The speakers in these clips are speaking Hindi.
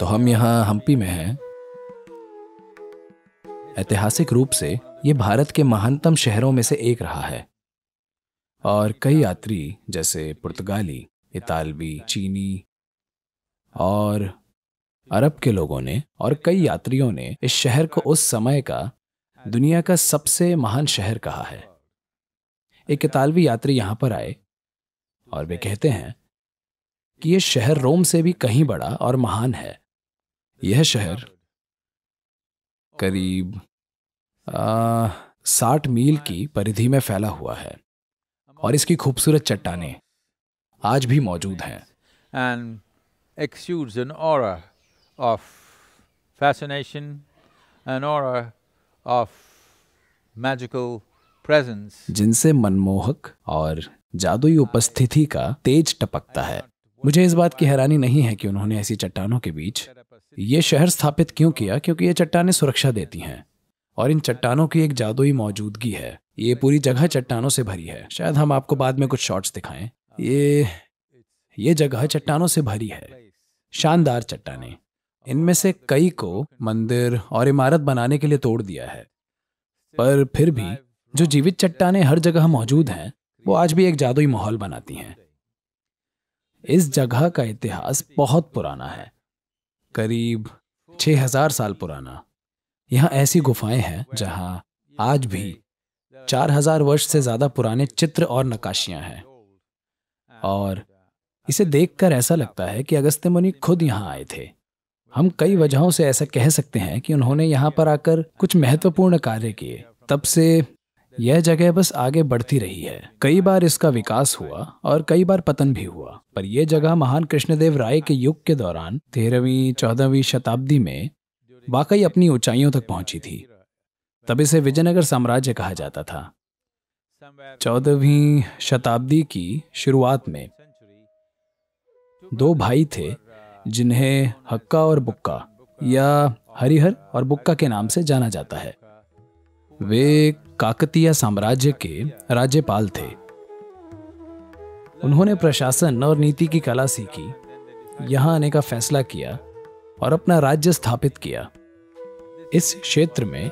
तो हम यहाँ हम्पी में हैं। ऐतिहासिक रूप से ये भारत के महानतम शहरों में से एक रहा है। और कई यात्री, जैसे पुर्तगाली, इतालवी, चीनी और अरब के लोगों ने और कई यात्रियों ने इस शहर को उस समय का दुनिया का सबसे महान शहर कहा है। एक इतालवी यात्री यहाँ पर आए और वे कहते हैं कि यह शहर रोम से भी कहीं बड़ा और महान है। यह शहर करीब साठ मील की परिधि में फैला हुआ है और इसकी खूबसूरत चट्टाने आज भी मौजूद हैं and exudes an aura of fascination, an aura of magical presence. जिनसे मनमोहक और जादुई उपस्थिति का तेज टपकता है मुझे इस बात की हैरानी नहीं है कि उन्होंने ऐसी चट्टानों के बीच ये शहर स्थापित क्यों किया? क्योंकि ये चट्टानें सुरक्षा देती हैं। और इन चट्टानों की एक जादुई मौजूदगी है। ये पूरी जगह चट्टानों से भरी है। शायद हम आपको बाद में कुछ शॉट्स दिखाएँ। ये ये जगह चट्टानों से भरी है। शानदार चट्टाने। इनमें से कई को मंदिर और इमारत बनाने के लिए तोड़ दिया है। पर फिर भी जो जीवित चट्टाने हर जगह मौजूद हैं, वो आज भी एक जादुई माहौल बनाती हैं। इस जगह का इतिहास बहुत पुराना है। करीब 6000 साल पुराना। यहाँ ऐसी गुफाएँ हैं जहाँ आज भी 4000 वर्ष से ज़्यादा पुराने चित्र और नकाशियाँ हैं। और इसे देखकर ऐसा लगता है कि अगस्त्य मुनि खुद यहाँ आए थे। हम कई वजहों से ऐसा कह सकते हैं कि उन्होंने यहाँ पर आकर कुछ महत्वपूर्ण कार्य किए। तब से यह जगह बस आगे बढ़ती रही है। कई बार इसका विकास हुआ और कई बार पतन भी हुआ, पर यह जगह महान कृष्णदेव राय के युग के दौरान तेरहवीं, चौदहवीं शताब्दी में वाकई अपनी ऊंचाइयों तक पहुँची थी। तब इसे विजयनगर साम्राज्य कहा जाता था। चौदहवीं शताब्दी की शुरुआत में दो भाई थे, जिन्हें हक्का और बुक्का या हरिहर और बुक्का के नाम से जाना जाता है। वे काकतीय साम्राज्य के राज्यपाल थे। उन्होंने प्रशासन और नीति की कला सीखी, यहाँ आने का फैसला किया और अपना राज्य स्थापित किया। इस क्षेत्र में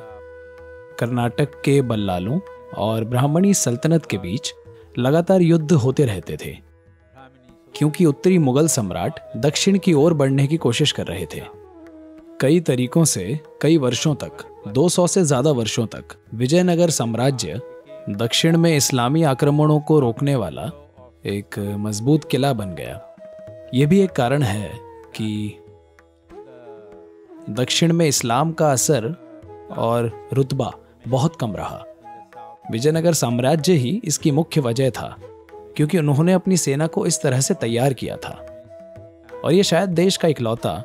कर्नाटक के बल्लालों और ब्राह्मणी सल्तनत के बीच लगातार युद्ध होते रहते थे, क्योंकि उत्तरी मुगल सम्राट दक्षिण की ओर बढ़ने की कोशिश कर रहे थे। कई तरीकों से कई वर्षों तक 200 से ज़्यादा वर्षों तक विजयनगर साम्राज्य दक्षिण में इस्लामी आक्रमणों को रोकने वाला एक मज़बूत किला बन गया। यह भी एक कारण है कि दक्षिण में इस्लाम का असर और रुतबा बहुत कम रहा। विजयनगर साम्राज्य ही इसकी मुख्य वजह था, क्योंकि उन्होंने अपनी सेना को इस तरह से तैयार किया था। और यह शायद देश का इकलौता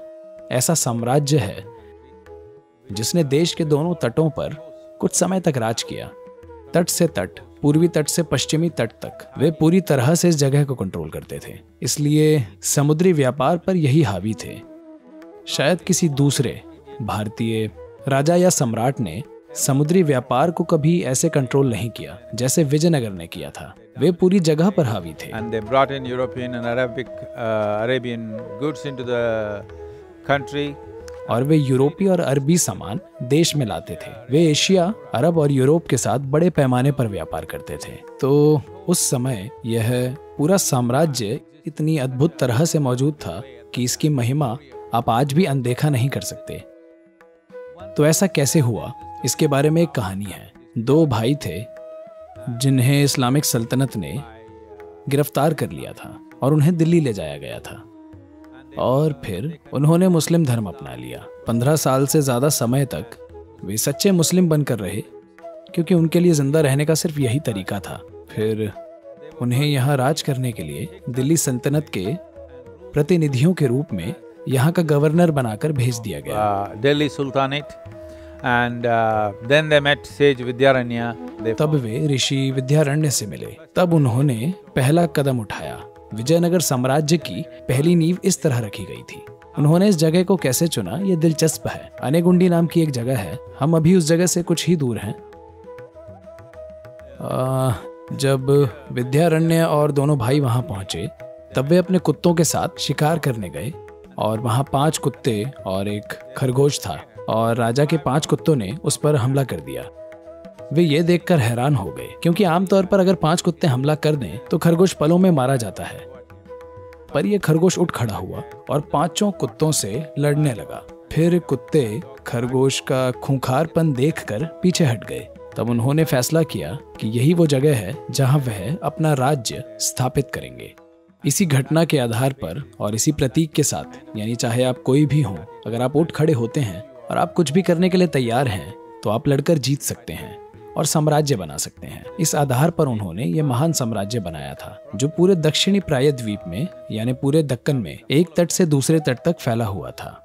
ऐसा साम्राज्य है जिसने देश के दोनों तटों पर कुछ समय तक राज किया। तट से तट, पूर्वी तट से पश्चिमी तट तक, वे पूरी तरह से इस जगह को कंट्रोल करते थे। इसलिए समुद्री व्यापार पर यही हावी थे। शायद किसी दूसरे, भारतीय राजा या सम्राट ने समुद्री व्यापार को कभी ऐसे कंट्रोल नहीं किया, जैसे विजयनगर ने किया था। वे पूरी जगह पर हावी थे। And. और वे यूरोपीय और अरबी सामान देश में लाते थे। वे एशिया, अरब और यूरोप के साथ बड़े पैमाने पर व्यापार करते थे। तो उस समय यह पूरा साम्राज्य इतनी अद्भुत तरह से मौजूद था कि इसकी महिमा आप आज भी अनदेखा नहीं कर सकते। तो ऐसा कैसे हुआ? इसके बारे में एक कहानी है। दो भाई थे, जिन्हें इस्लामिक सल्तनत ने गिरफ़्तार कर लिया था और उन्हें दिल्ली ले जाया गया था। और फिर उन्होंने मुस्लिम धर्म अपना लिया पंद्रह साल से ज़्यादा समय तक वे सच्चे मुस्लिम बनकर रहे क्योंकि उनके लिए ज़िंदा रहने का सिर्फ़ यही तरीका था फिर उन्हें यहाँ राज करने के लिए दिल्ली सल्तनत के प्रतिनिधियों के रूप में यहाँ का गवर्नर बनाकर भेज दिया गया Sultanate. And uh, then they met sage Vidyaranya. They तब वे ऋषि विद्यारण्य से मिले तब उन्होंने पहला कदम उठाया विजयनगर साम्राज्य की पहली नींव इस तरह रखी गई थी। उन्होंने इस जगह को कैसे चुना ये दिलचस्प है। अनेगुंडी नाम की एक जगह है। हम अभी उस जगह से कुछ ही दूर हैं। आ, जब विद्यारण्य और दोनों भाई वहाँ पहुँचे तब वे अपने कुत्तों के साथ शिकार करने गए और वहाँ पाँच कुत्ते और एक खरगोश था और राजा के पाँच कुत्तों ने उस पर हमला कर दिया। वे ये देखकर हैरान हो गए, क्योंकि आमतौर पर अगर पाँच कुत्ते हमला कर दें तो खरगोश पलों में मारा जाता है। पर यह खरगोश उठ खड़ा हुआ और पाँचों कुत्तों से लड़ने लगा। फिर कुत्ते खरगोश का खूंखारपन देखकर पीछे हट गए। तब उन्होंने फैसला किया कि यही वो जगह है जहाँ वह अपना राज्य स्थापित करेंगे। इसी घटना के आधार पर और इसी प्रतीक के साथ, यानी चाहे आप कोई भी हो, अगर आप उठ खड़े होते हैं और आप कुछ भी करने के लिए तैयार हैं तो आप लड़कर जीत सकते हैं। और साम्राज्य बना सकते हैं। इस आधार पर उन्होंने ये महान साम्राज्य बनाया था, जो पूरे दक्षिणी प्राय द्वीप में, यानी पूरे दक्कन में, एक तट से दूसरे तट तक फैला हुआ था।